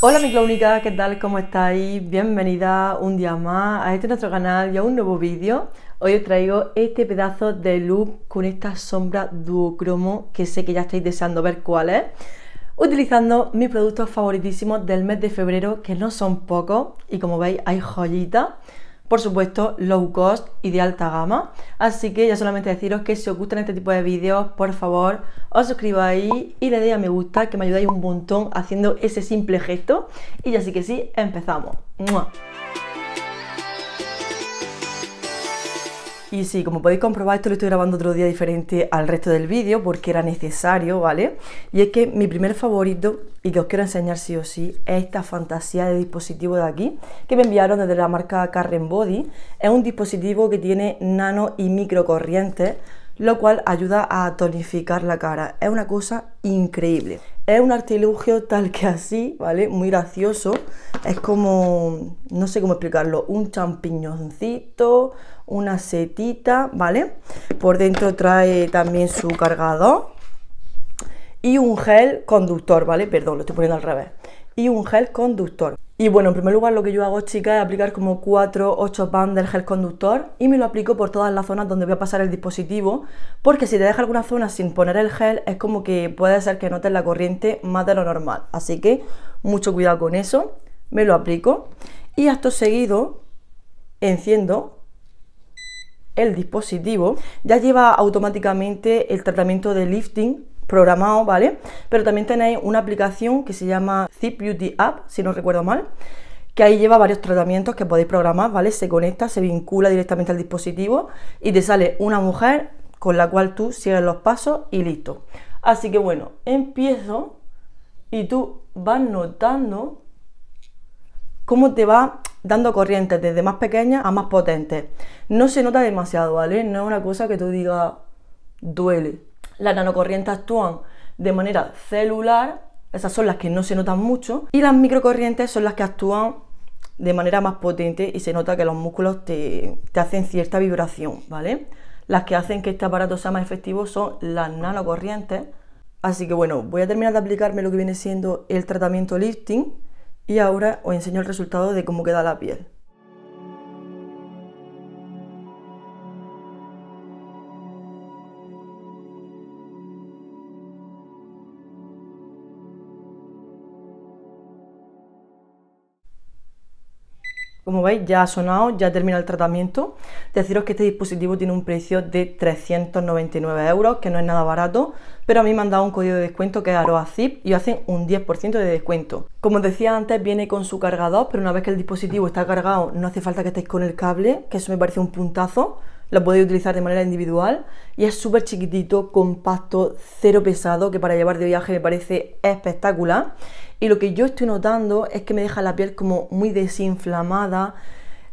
Hola mi clónica, ¿qué tal? ¿Cómo estáis? Bienvenida un día más a este nuestro canal y a un nuevo vídeo. Hoy os traigo este pedazo de look con esta sombra duocromo que sé que ya estáis deseando ver cuál es. Utilizando mis productos favoritísimos del mes de febrero, que no son pocos, y como veis hay joyitas por supuesto low cost y de alta gama. Así que ya solamente deciros que si os gustan este tipo de vídeos, por favor, os suscribáis y le deis a me gusta, que me ayudáis un montón haciendo ese simple gesto. Y ya sí que sí, empezamos. Y sí, como podéis comprobar, esto lo estoy grabando otro día diferente al resto del vídeo porque era necesario, ¿vale? Y es que mi primer favorito, y que os quiero enseñar sí o sí, es esta fantasía de dispositivo de aquí, que me enviaron desde la marca Carren Body. Es un dispositivo que tiene nano y microcorrientes, lo cual ayuda a tonificar la cara. Es una cosa increíble. Es un artilugio tal que así, ¿vale? Muy gracioso. Es como, no sé cómo explicarlo, un champiñoncito, una setita, ¿vale? Por dentro trae también su cargador y un gel conductor, ¿vale? Perdón, lo estoy poniendo al revés. Y un gel conductor. Y bueno, en primer lugar lo que yo hago, chicas, es aplicar como 4 8 bands del gel conductor y me lo aplico por todas las zonas donde voy a pasar el dispositivo, porque si te deja alguna zona sin poner el gel, es como que puede ser que notes la corriente más de lo normal. Así que mucho cuidado con eso, me lo aplico y esto seguido enciendo el dispositivo, ya lleva automáticamente el tratamiento de lifting programado, ¿vale? Pero también tenéis una aplicación que se llama Zip Beauty App, si no recuerdo mal, que ahí lleva varios tratamientos que podéis programar, ¿vale? Se conecta, se vincula directamente al dispositivo y te sale una mujer con la cual tú sigues los pasos y listo. Así que bueno, empiezo y tú vas notando cómo te va dando corrientes desde más pequeñas a más potentes. No se nota demasiado, ¿vale? No es una cosa que tú digas duele. Las nanocorrientes actúan de manera celular, esas son las que no se notan mucho, y las microcorrientes son las que actúan de manera más potente y se nota que los músculos te, te hacen cierta vibración, ¿vale? Las que hacen que este aparato sea más efectivo son las nanocorrientes. Así que bueno, voy a terminar de aplicarme lo que viene siendo el tratamiento lifting y ahora os enseño el resultado de cómo queda la piel. Como veis ya ha sonado, ya termina el tratamiento. Deciros que este dispositivo tiene un precio de 399 euros, que no es nada barato, pero a mí me han dado un código de descuento que es AroaZip y hacen un 10% de descuento. Como os decía antes, viene con su cargador, pero una vez que el dispositivo está cargado no hace falta que estéis con el cable, que eso me parece un puntazo. Lo podéis utilizar de manera individual y es súper chiquitito, compacto, cero pesado, que para llevar de viaje me parece espectacular. Y lo que yo estoy notando es que me deja la piel como muy desinflamada,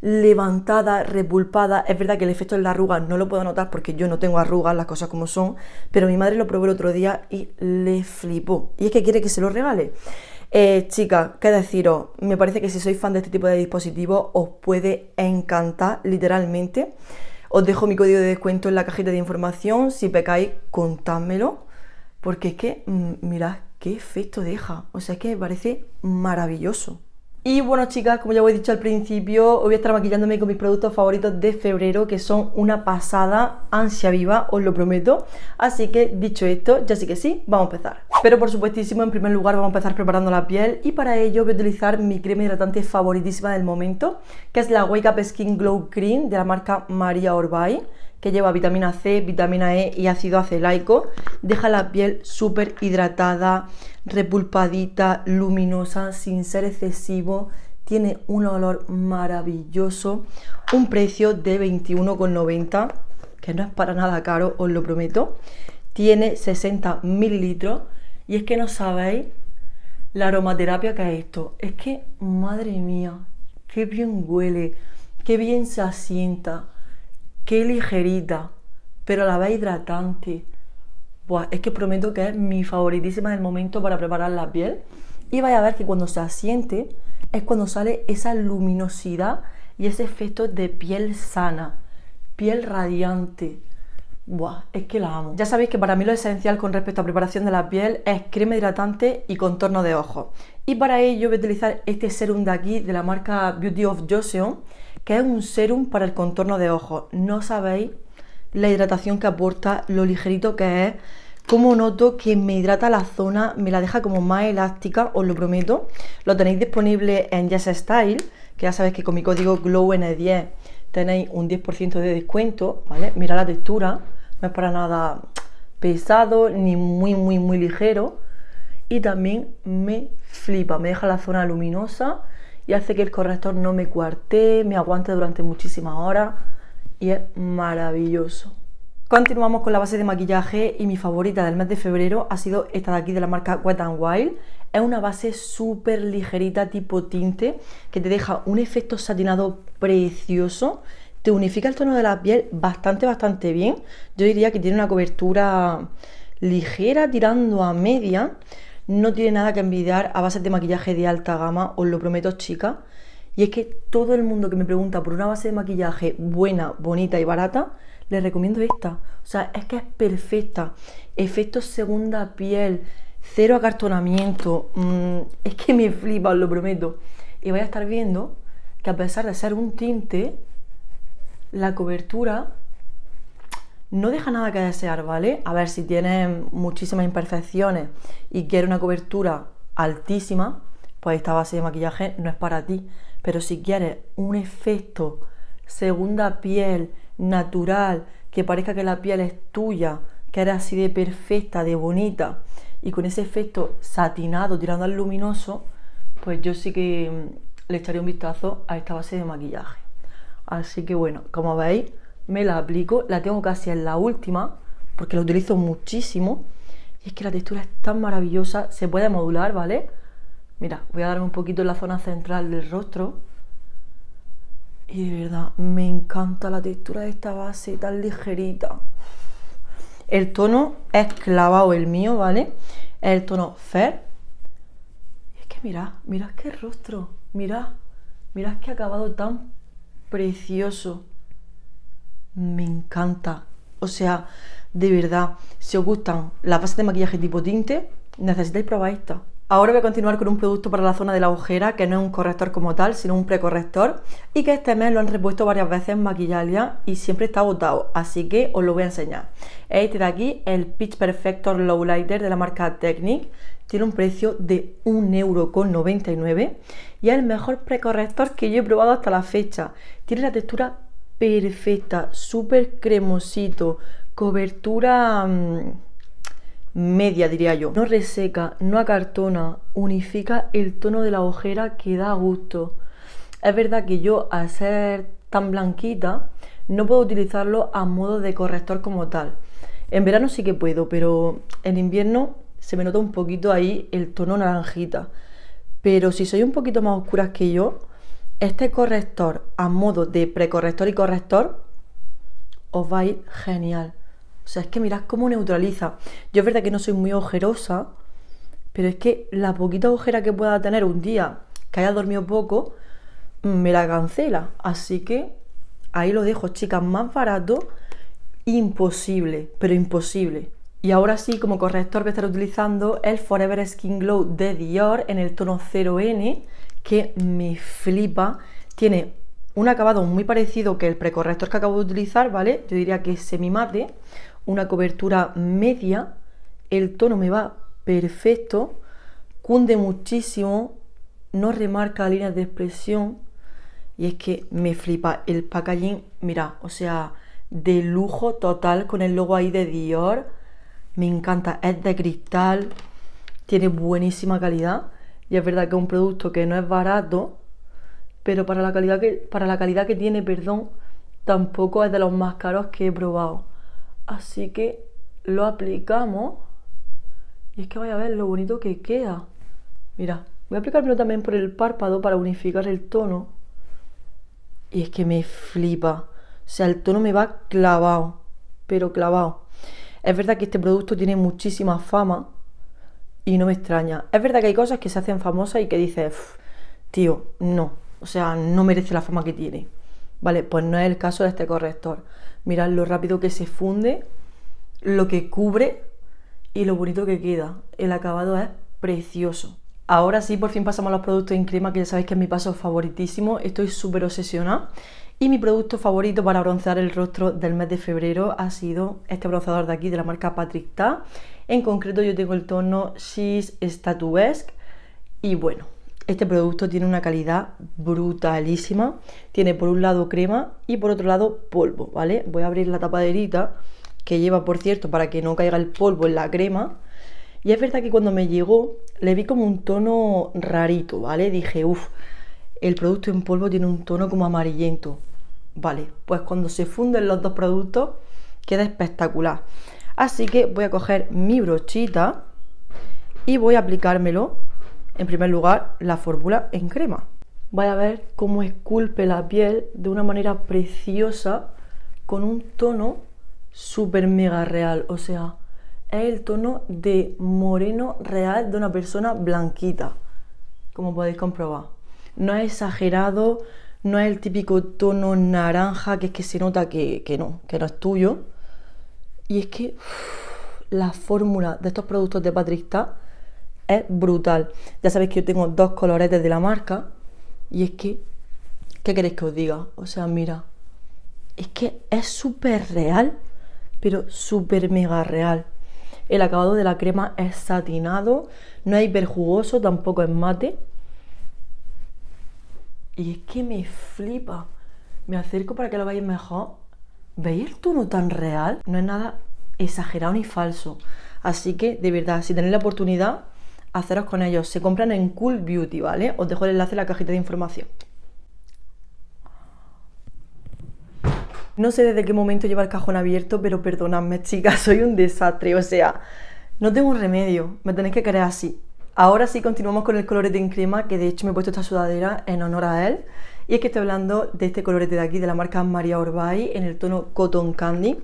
levantada, repulpada. Es verdad que el efecto en la arruga no lo puedo notar porque yo no tengo arrugas, las cosas como son, pero mi madre lo probó el otro día y le flipó. Y es que quiere que se lo regale. Eh, chicas, qué deciros, me parece que si sois fan de este tipo de dispositivos os puede encantar, literalmente. Os dejo mi código de descuento en la cajita de información. Si pecáis, contádmelo. Porque es que, mm, mirad qué efecto deja. O sea, es que parece maravilloso. Y bueno chicas, como ya os he dicho al principio, hoy voy a estar maquillándome con mis productos favoritos de febrero, que son una pasada, ansia viva, os lo prometo. Así que dicho esto, ya sí que sí, vamos a empezar. Pero por supuestísimo, en primer lugar vamos a empezar preparando la piel y para ello voy a utilizar mi crema hidratante favoritísima del momento, que es la Wake Up Skin Glow Cream de la marca María Orbay que lleva vitamina C, vitamina E y ácido acelaico. Deja la piel súper hidratada, repulpadita, luminosa, sin ser excesivo. Tiene un olor maravilloso. Un precio de 21,90, que no es para nada caro, os lo prometo. Tiene 60 mililitros. Y es que no sabéis la aromaterapia que es esto. Es que, madre mía, qué bien huele, qué bien se asienta qué ligerita, pero a la vez hidratante. Buah, es que prometo que es mi favoritísima del momento para preparar la piel. Y vaya a ver que cuando se asiente es cuando sale esa luminosidad y ese efecto de piel sana, piel radiante. Buah, es que la amo. Ya sabéis que para mí lo esencial con respecto a preparación de la piel es crema hidratante y contorno de ojos. Y para ello voy a utilizar este serum de aquí de la marca Beauty of Joseon, que es un serum para el contorno de ojos. No sabéis la hidratación que aporta, lo ligerito que es, como noto que me hidrata la zona, me la deja como más elástica, os lo prometo. Lo tenéis disponible en Yes Style, que ya sabéis que con mi código GLOWN10 tenéis un 10% de descuento, ¿vale? Mira la textura, no es para nada pesado ni muy, muy, muy ligero. Y también me flipa, me deja la zona luminosa y hace que el corrector no me cuarte, me aguante durante muchísimas horas y es maravilloso. Continuamos con la base de maquillaje y mi favorita del mes de febrero ha sido esta de aquí de la marca Wet n Wild. Es una base súper ligerita tipo tinte que te deja un efecto satinado precioso. Te unifica el tono de la piel bastante, bastante bien. Yo diría que tiene una cobertura ligera tirando a media. No tiene nada que envidiar a bases de maquillaje de alta gama, os lo prometo chicas. Y es que todo el mundo que me pregunta por una base de maquillaje buena, bonita y barata, les recomiendo esta. O sea, es que es perfecta. Efecto segunda piel, cero acartonamiento. Mm, es que me flipa, os lo prometo. Y vais a estar viendo que a pesar de ser un tinte, la cobertura no deja nada que desear, ¿vale? A ver, si tienes muchísimas imperfecciones y quieres una cobertura altísima, pues esta base de maquillaje no es para ti. Pero si quieres un efecto segunda piel natural, que parezca que la piel es tuya, que eres así de perfecta, de bonita, y con ese efecto satinado tirando al luminoso, pues yo sí que mm, le echaré un vistazo a esta base de maquillaje. Así que bueno, como veis, me la aplico, la tengo casi en la última, porque la utilizo muchísimo, y es que la textura es tan maravillosa, se puede modular, ¿vale? Mira, voy a darme un poquito en la zona central del rostro. Y de verdad, me encanta la textura de esta base tan ligerita. El tono es clavado el mío, ¿vale? Es el tono Fair. Y es que mirad, mirad qué rostro. Mirad, mirad qué acabado tan precioso. Me encanta. O sea, de verdad, si os gustan las bases de maquillaje tipo tinte, necesitáis probar esta. Ahora voy a continuar con un producto para la zona de la ojera, que no es un corrector como tal, sino un precorrector, y que este mes lo han repuesto varias veces en Maquillalia y siempre está agotado, así que os lo voy a enseñar. Este de aquí, el Pitch Perfector Lowlighter de la marca Technic, tiene un precio de 1,99€ y es el mejor precorrector que yo he probado hasta la fecha. Tiene la textura perfecta, súper cremosito, cobertura... Mmm, media, diría yo. No reseca, no acartona, unifica el tono de la ojera que da gusto. Es verdad que yo, al ser tan blanquita, no puedo utilizarlo a modo de corrector como tal. En verano sí que puedo, pero en invierno se me nota un poquito ahí el tono naranjita. Pero si soy un poquito más oscuras que yo, este corrector a modo de precorrector y corrector os va a ir genial. O sea, es que mirad cómo neutraliza. Yo es verdad que no soy muy ojerosa, pero es que la poquita ojera que pueda tener un día que haya dormido poco, mm, me la cancela. Así que ahí lo dejo, chicas, más barato, imposible, pero imposible. Y ahora sí, como corrector voy a estar utilizando el Forever Skin Glow de Dior en el tono 0N, que me flipa. Tiene un acabado muy parecido que el precorrector que acabo de utilizar, ¿vale? Yo diría que es semi mate, una cobertura media, el tono me va perfecto, cunde muchísimo, no remarca líneas de expresión y es que me flipa el packaging, mira, o sea, de lujo total con el logo ahí de Dior, me encanta, es de cristal, tiene buenísima calidad y es verdad que es un producto que no es barato, pero para la calidad que, para la calidad que tiene, perdón, tampoco es de los más caros que he probado. Así que lo aplicamos y es que vaya a ver lo bonito que queda. Mira, voy a aplicármelo también por el párpado para unificar el tono. Y es que me flipa. O sea, el tono me va clavado, pero clavado. Es verdad que este producto tiene muchísima fama y no me extraña. Es verdad que hay cosas que se hacen famosas y que dices, tío, no. O sea, no merece la fama que tiene. Vale, pues no es el caso de este corrector. Mirad lo rápido que se funde lo que cubre y lo bonito que queda. El acabado es precioso. Ahora sí, por fin pasamos a los productos en crema, que ya sabéis que es mi paso favoritísimo. Estoy súper obsesionada. Y mi producto favorito para broncear el rostro del mes de febrero ha sido este bronceador de aquí, de la marca Patrick Ta. En concreto yo tengo el tono She's Statuesque. Y bueno, este producto tiene una calidad brutalísima. Tiene por un lado crema y por otro lado polvo, ¿vale? Voy a abrir la tapaderita que lleva, por cierto, para que no caiga el polvo en la crema. Y es verdad que cuando me llegó le vi como un tono rarito, ¿vale? Dije, uff, el producto en polvo tiene un tono como amarillento. Vale, pues cuando se funden los dos productos queda espectacular. Así que voy a coger mi brochita y voy a aplicármelo en primer lugar, la fórmula en crema. Voy a ver cómo esculpe la piel de una manera preciosa con un tono súper mega real. O sea, es el tono de moreno real de una persona blanquita, como podéis comprobar. No es exagerado, no es el típico tono naranja que es que se nota que, no, que no es tuyo. Y es que la fórmula de estos productos de Patrick es brutal. Ya sabéis que yo tengo dos coloretes de la marca y es que, ¿qué queréis que os diga? O sea, mira, es que es súper real, pero súper mega real. El acabado de la crema es satinado, no es hiperjugoso, tampoco es mate. Y es que me flipa. Me acerco para que lo veáis mejor. ¿Veis el tono tan real? No es nada exagerado ni falso. Así que, de verdad, si tenéis la oportunidad, haceros con ellos. Se compran en Cool Beauty, ¿vale? Os dejo el enlace en la cajita de información. No sé desde qué momento lleva el cajón abierto, pero perdonadme, chicas, soy un desastre. O sea, no tengo un remedio, me tenéis que querer así. Ahora sí continuamos con el colorete en crema, que de hecho me he puesto esta sudadera en honor a él. Y es que estoy hablando de este colorete de aquí, de la marca María Orbay, en el tono Cotton Candy.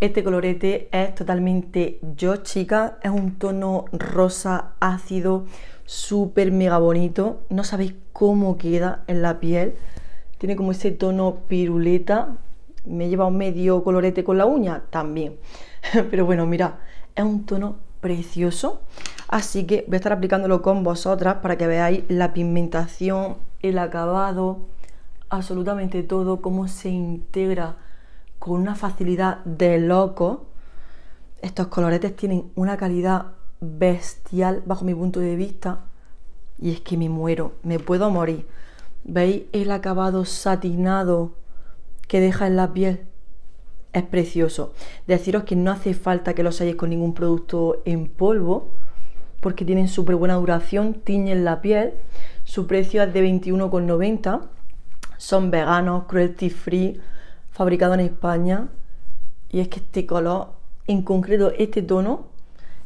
Este colorete es totalmente yo, chica. Es un tono rosa ácido, súper mega bonito. No sabéis cómo queda en la piel. Tiene como ese tono piruleta. Me he llevado medio colorete con la uña también. Pero bueno, mira, es un tono precioso. Así que voy a estar aplicándolo con vosotras para que veáis la pigmentación, el acabado, absolutamente todo, cómo se integra con una facilidad de loco. Estos coloretes tienen una calidad bestial bajo mi punto de vista. Y es que me muero, me puedo morir. ¿Veis el acabado satinado que deja en la piel? Es precioso. Deciros que no hace falta que los halléis con ningún producto en polvo, porque tienen súper buena duración, tiñen la piel. Su precio es de 21,90. Son veganos, cruelty free fabricado en España. Y es que este color, en concreto este tono,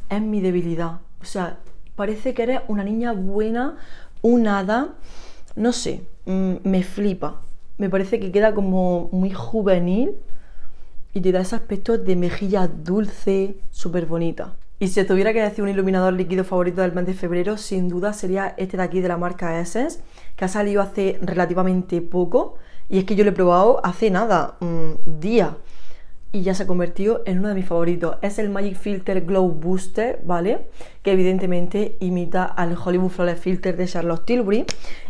es mi debilidad. O sea, parece que eres una niña buena, un hada, no sé, mm, me flipa. Me parece que queda como muy juvenil y te da ese aspecto de mejilla dulce, súper bonita. Y si tuviera que decir un iluminador líquido favorito del mes de febrero, sin duda sería este de aquí de la marca Essence, que ha salido hace relativamente poco y es que yo lo he probado hace nada, un día. Y ya se ha convertido en uno de mis favoritos. Es el Magic Filter Glow Booster, ¿vale? Que evidentemente imita al Hollywood Flawless Filter de Charlotte Tilbury.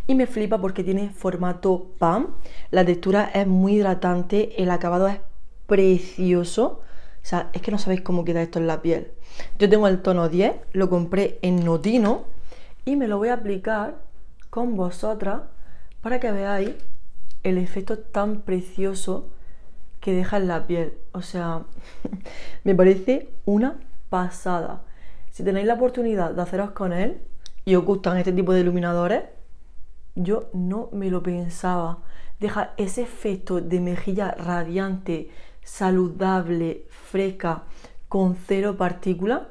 Y me flipa porque tiene formato PAM. La textura es muy hidratante, el acabado es precioso. O sea, es que no sabéis cómo queda esto en la piel. Yo tengo el tono 10, lo compré en Notino y me lo voy a aplicar con vosotras para que veáis el efecto tan precioso que deja en la piel. O sea, me parece una pasada. Si tenéis la oportunidad de haceros con él y os gustan este tipo de iluminadores, yo no me lo pensaba. Deja ese efecto de mejilla radiante, saludable, fresca, con cero partículas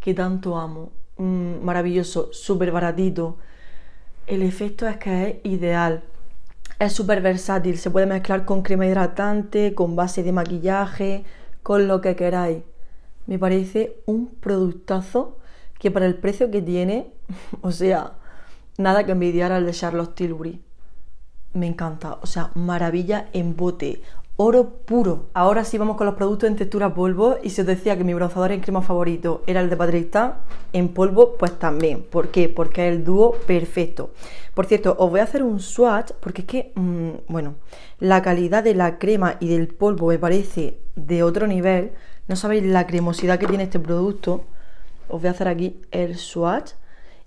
que tanto amo. Mm, maravilloso, súper baratito. El efecto es que es ideal. Es súper versátil, se puede mezclar con crema hidratante, con base de maquillaje, con lo que queráis. Me parece un productazo que para el precio que tiene, o sea, nada que envidiar al de Charlotte Tilbury. Me encanta, o sea, maravilla en bote. Oro puro. Ahora sí vamos con los productos en textura polvo y si os decía que mi bronceador en crema favorito era el de Patrick en polvo pues también. ¿Por qué? Porque es el dúo perfecto. Por cierto, os voy a hacer un swatch porque es que, mm, bueno, la calidad de la crema y del polvo me parece de otro nivel. No sabéis la cremosidad que tiene este producto. Os voy a hacer aquí el swatch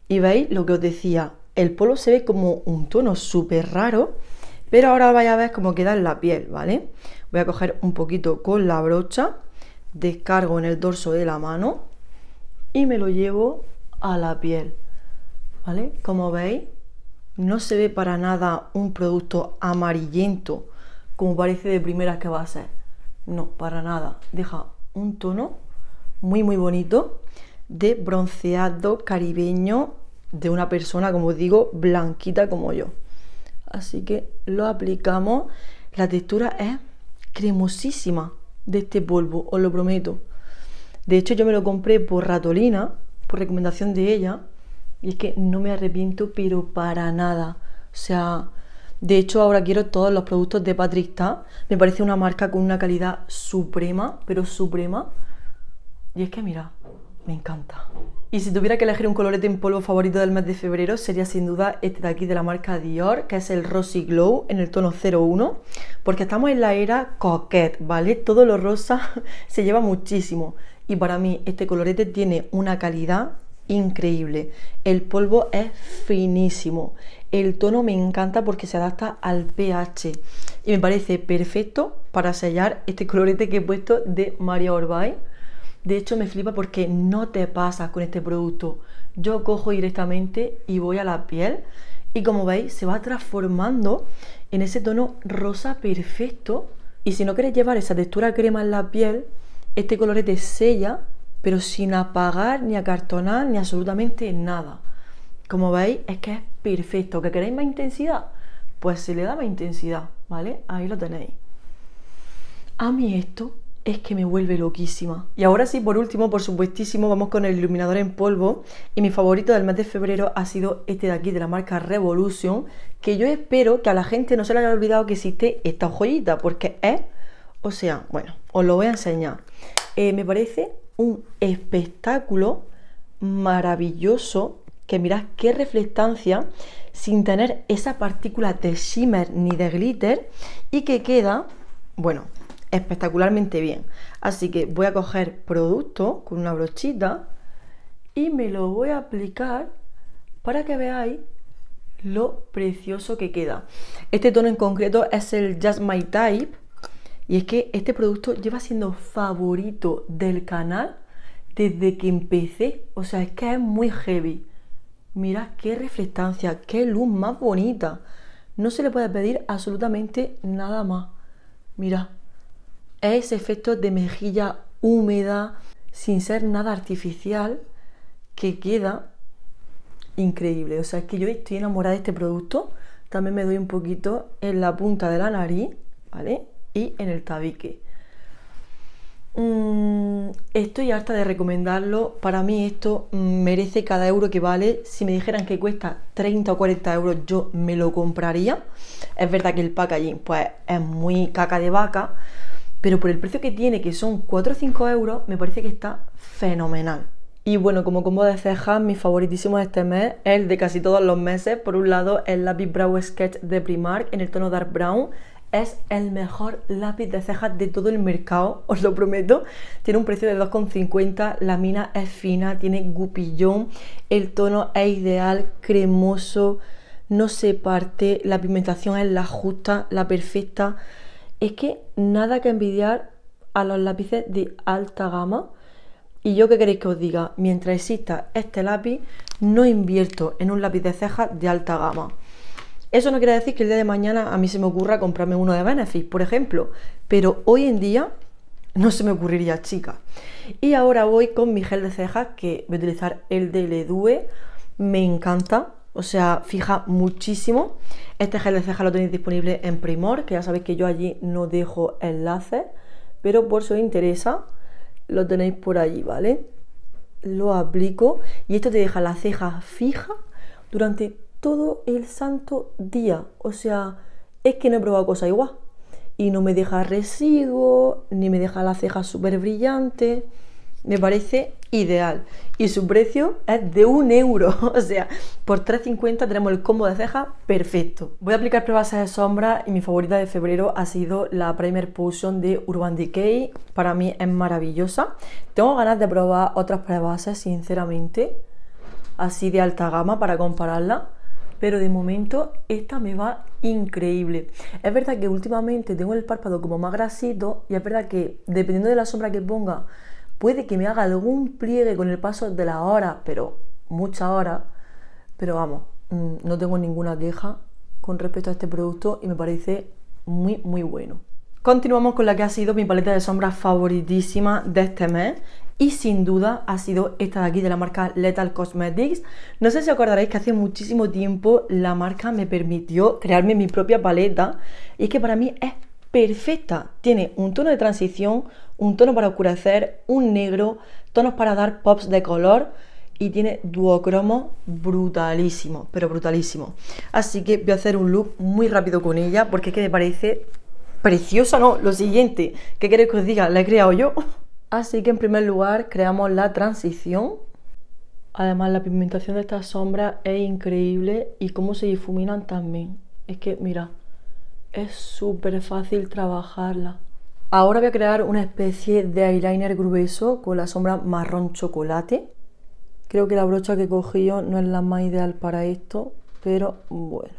y veis lo que os decía. El polvo se ve como un tono súper raro pero ahora vais a ver cómo queda en la piel, ¿vale? Voy a coger un poquito con la brocha, descargo en el dorso de la mano y me lo llevo a la piel, ¿vale? Como veis, no se ve para nada un producto amarillento como parece de primera que va a ser. No, para nada. Deja un tono muy muy bonito de bronceado caribeño de una persona, como digo, blanquita como yo así que lo aplicamos. La textura es cremosísima de este polvo, os lo prometo. De hecho, yo me lo compré por Ratolina, por recomendación de ella, y es que no me arrepiento, pero para nada. O sea, de hecho, ahora quiero todos los productos de Patrick. Me parece una marca con una calidad suprema, pero suprema. Y es que, mira, me encanta. Y si tuviera que elegir un colorete en polvo favorito del mes de febrero, sería sin duda este de aquí de la marca Dior, que es el Rosy Glow en el tono 01, porque estamos en la era coquette, ¿vale? Todo lo rosa se lleva muchísimo. Y para mí este colorete tiene una calidad increíble. El polvo es finísimo. El tono me encanta porque se adapta al pH. Y me parece perfecto para sellar este colorete que he puesto de María Orbay de hecho, me flipa porque no te pasa con este producto. Yo cojo directamente y voy a la piel y como veis se va transformando en ese tono rosa perfecto. Y si no quieres llevar esa textura crema en la piel, este colorete sella, pero sin apagar ni acartonar ni absolutamente nada. Como veis, es que es perfecto. ¿Que queréis más intensidad? Pues se le da más intensidad, ¿vale? Ahí lo tenéis. A mí esto es que me vuelve loquísima. Y ahora sí, por último, por supuestísimo, vamos con el iluminador en polvo. Y mi favorito del mes de febrero ha sido este de aquí, de la marca Revolution, que yo espero que a la gente no se le haya olvidado que existe esta joyita, porque es, o sea, bueno, os lo voy a enseñar. Eh, me parece un espectáculo maravilloso, que mirad qué reflectancia, sin tener esa partícula de shimmer ni de glitter, y que queda, bueno, espectacularmente bien. Así que voy a coger producto con una brochita y me lo voy a aplicar para que veáis lo precioso que queda. Este tono en concreto es el Just My Type y es que este producto lleva siendo favorito del canal desde que empecé. O sea, es que es muy heavy. Mirad qué reflectancia, qué luz más bonita. No se le puede pedir absolutamente nada más. Mirad es efecto de mejilla húmeda, sin ser nada artificial, que queda increíble. O sea, es que yo estoy enamorada de este producto. También me doy un poquito en la punta de la nariz, ¿vale? Y en el tabique. Mm, estoy harta de recomendarlo. Para mí esto merece cada euro que vale. Si me dijeran que cuesta 30 o 40 euros, yo me lo compraría. Es verdad que el packaging pues, es muy caca de vaca, pero por el precio que tiene, que son 4 o 5 euros, me parece que está fenomenal. Y bueno, como combo de cejas, mi favoritísimo de este mes es el de casi todos los meses. Por un lado, el lápiz Brow Sketch de Primark en el tono Dark Brown. Es el mejor lápiz de cejas de todo el mercado, os lo prometo. Tiene un precio de 2,50, la mina es fina, tiene gupillón, el tono es ideal, cremoso, no se parte, la pigmentación es la justa, la perfecta es que nada que envidiar a los lápices de alta gama. Y yo que queréis que os diga, mientras exista este lápiz, no invierto en un lápiz de cejas de alta gama. Eso no quiere decir que el día de mañana a mí se me ocurra comprarme uno de Benefit, por ejemplo, pero hoy en día no se me ocurriría, chica. Y ahora voy con mi gel de cejas, que voy a utilizar el de Ledue, me encanta, o sea, fija muchísimo. Este gel de ceja lo tenéis disponible en Primor, que ya sabéis que yo allí no dejo enlaces, pero por si os interesa, lo tenéis por allí, ¿vale? Lo aplico y esto te deja la ceja fija durante todo el santo día. O sea, es que no he probado cosa igual. y no me deja residuos, ni me deja las cejas súper brillantes. Me parece ideal. Y su precio es de un euro. O sea, por 3,50 tenemos el combo de cejas perfecto. Voy a aplicar pruebas de sombra y mi favorita de febrero ha sido la Primer Potion de Urban Decay. Para mí es maravillosa. Tengo ganas de probar otras pruebas, sinceramente. Así de alta gama para compararla. Pero de momento esta me va increíble. Es verdad que últimamente tengo el párpado como más grasito y es verdad que dependiendo de la sombra que ponga Puede que me haga algún pliegue con el paso de la hora, pero muchas horas. Pero vamos, mm, no tengo ninguna queja con respecto a este producto y me parece muy, muy bueno. Continuamos con la que ha sido mi paleta de sombras favoritísima de este mes y sin duda ha sido esta de aquí de la marca Lethal Cosmetics. No sé si acordaréis que hace muchísimo tiempo la marca me permitió crearme mi propia paleta y es que para mí es perfecta. Tiene un tono de transición, un tono para oscurecer, un negro, tonos para dar pops de color y tiene duocromo brutalísimo, pero brutalísimo. Así que voy a hacer un look muy rápido con ella porque es que me parece preciosa, ¿no? Lo siguiente, ¿qué queréis que os diga? La he creado yo. Así que en primer lugar creamos la transición. Además la pigmentación de estas sombras es increíble y cómo se difuminan también. Es que, mira, es súper fácil trabajarla. Ahora voy a crear una especie de eyeliner grueso con la sombra marrón chocolate. Creo que la brocha que he cogido no es la más ideal para esto, pero bueno.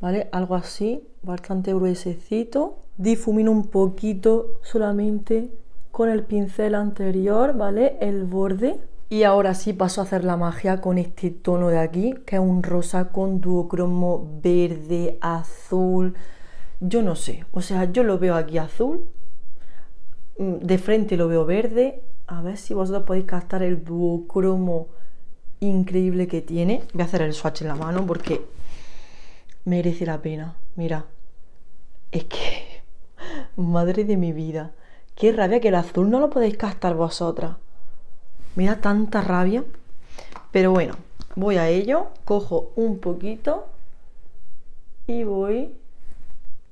¿Vale? Algo así, bastante gruesecito. Difumino un poquito solamente con el pincel anterior, ¿vale? El borde. Y ahora sí paso a hacer la magia con este tono de aquí, que es un rosa con duocromo verde, azul, yo no sé, o sea, yo lo veo aquí azul, mm, de frente lo veo verde, a ver si vosotros podéis captar el duocromo increíble que tiene. Voy a hacer el swatch en la mano porque merece la pena, mira, es que, madre de mi vida, qué rabia que el azul no lo podéis captar vosotras. Me da tanta rabia. Pero bueno, voy a ello, cojo un poquito y voy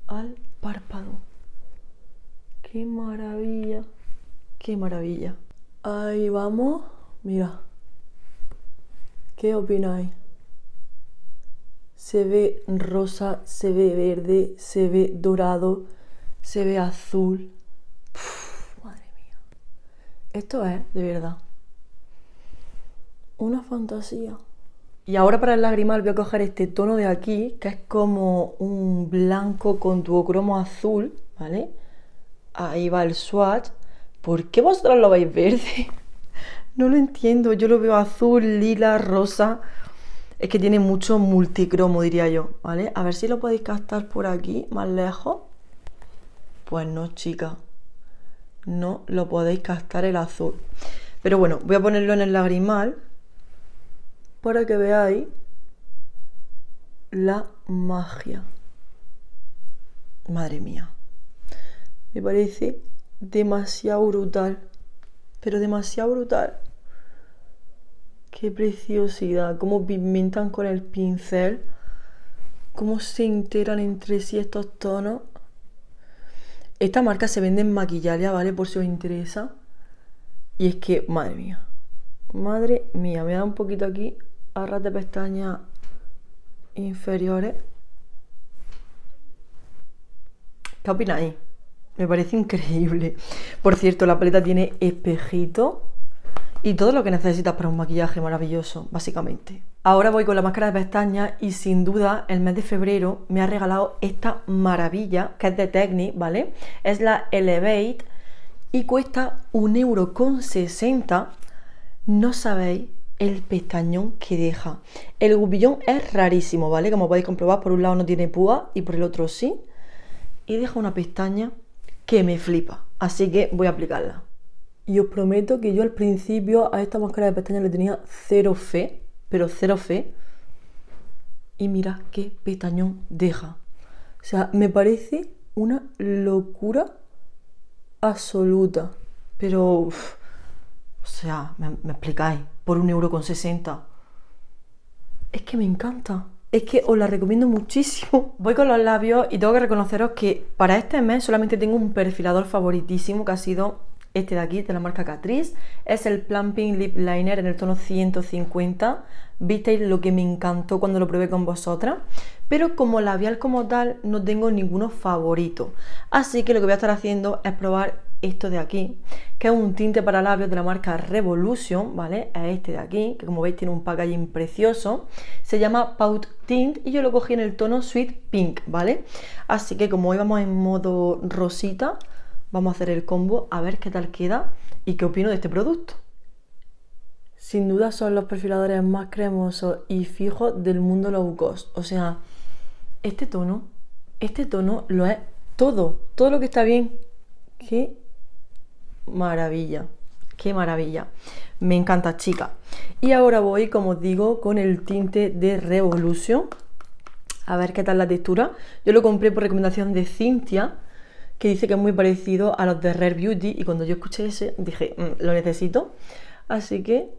al párpado. ¡Qué maravilla! ¡Qué maravilla! Ahí vamos. Mira. ¿Qué opináis? Se ve rosa, se ve verde, se ve dorado, se ve azul. madre mía. Esto es, de verdad, una fantasía. Y ahora para el lagrimal voy a coger este tono de aquí, que es como un blanco con duocromo azul, ¿vale? Ahí va el swatch. ¿Por qué vosotros lo veis verde? No lo entiendo, yo lo veo azul, lila, rosa. Es que tiene mucho multicromo, diría yo, ¿vale? A ver si lo podéis captar por aquí, más lejos. Pues no, chica. No lo podéis captar el azul. Pero bueno, voy a ponerlo en el lagrimal para que veáis la magia. Madre mía. Me parece demasiado brutal. Pero demasiado brutal. Qué preciosidad. Cómo pigmentan con el pincel. Cómo se enteran entre sí estos tonos. Esta marca se vende en maquillaria, ¿vale? Por si os interesa. Y es que, madre mía. Madre mía, me da un poquito aquí a ras de pestañas inferiores. ¿Qué opináis? Me parece increíble. Por cierto, la paleta tiene espejito y todo lo que necesitas para un maquillaje maravilloso, básicamente. Ahora voy con la máscara de pestañas y sin duda el mes de febrero me ha regalado esta maravilla que es de Technic, ¿vale? Es la Elevate y cuesta un euro con 60. No sabéis el pestañón que deja. El gubillón es rarísimo, ¿vale? Como podéis comprobar, por un lado no tiene púa y por el otro sí. Y deja una pestaña que me flipa. Así que voy a aplicarla. Y os prometo que yo al principio a esta máscara de pestañas le tenía cero fe, pero cero fe. Y mira qué pestañón deja. O sea, me parece una locura absoluta. Pero, o sea, me explicáis por un euro con 60. Es que me encanta. es que os la recomiendo muchísimo. Voy con los labios y tengo que reconoceros que para este mes solamente tengo un perfilador favoritísimo que ha sido este de aquí, de la marca Catrice. Es el Plumping Lip Liner en el tono 150. Visteis lo que me encantó cuando lo probé con vosotras. Pero como labial como tal no tengo ninguno favorito. Así que lo que voy a estar haciendo es probar esto de aquí, que es un tinte para labios de la marca Revolution, ¿vale? Es este de aquí, que como veis tiene un packaging precioso. Se llama Pout Tint y yo lo cogí en el tono Sweet Pink, ¿vale? Así que como hoy vamos en modo rosita, vamos a hacer el combo a ver qué tal queda y qué opino de este producto. Sin duda son los perfiladores más cremosos y fijos del mundo low cost. O sea, este tono, este tono lo es todo, todo lo que está bien. Qué maravilla, qué maravilla. Me encanta, chica. Y ahora voy, como os digo, con el tinte de Revolution. A ver qué tal la textura. Yo lo compré por recomendación de Cintia, que dice que es muy parecido a los de Rare Beauty. Y cuando yo escuché ese, dije, mm, lo necesito. Así que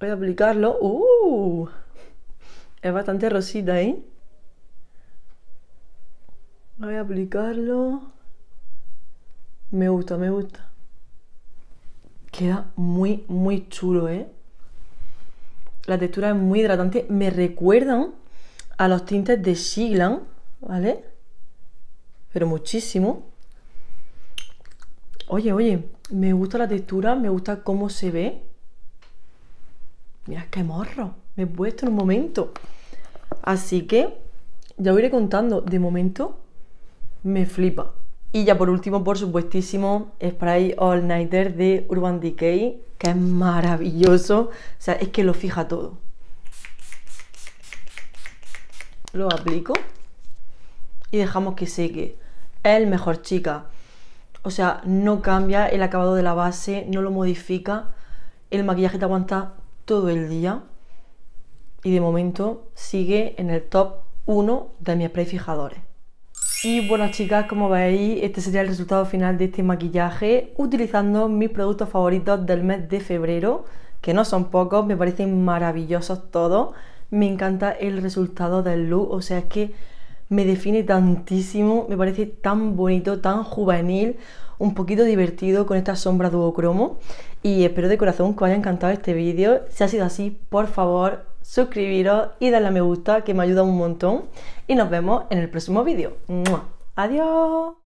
voy a aplicarlo. ¡Uh! Es bastante rosita, ¿eh? Voy a aplicarlo. Me gusta, me gusta. Queda muy, muy chulo, ¿eh? La textura es muy hidratante. Me recuerdan a los tintes de Siglan, ¿vale? Pero muchísimo. Oye, oye, me gusta la textura, me gusta cómo se ve. Mira qué morro. Me he puesto en un momento. Así que ya os iré contando. De momento me flipa. Y ya por último, por supuestísimo, Spray All Nighter de Urban Decay, que es maravilloso. O sea, es que lo fija todo. Lo aplico y dejamos que seque. Es el mejor, chica. O sea, no cambia el acabado de la base, no lo modifica. El maquillaje te aguanta todo el día. Y de momento sigue en el top 1 de mis spray fijadores. Y bueno chicas, como veis, este sería el resultado final de este maquillaje utilizando mis productos favoritos del mes de febrero, que no son pocos, me parecen maravillosos todos. Me encanta el resultado del look, o sea, es que me define tantísimo, me parece tan bonito, tan juvenil, un poquito divertido con esta sombra duocromo y espero de corazón que os haya encantado este vídeo. Si ha sido así, por favor, suscribiros y darle a me gusta que me ayuda un montón y nos vemos en el próximo vídeo. ¡Adiós!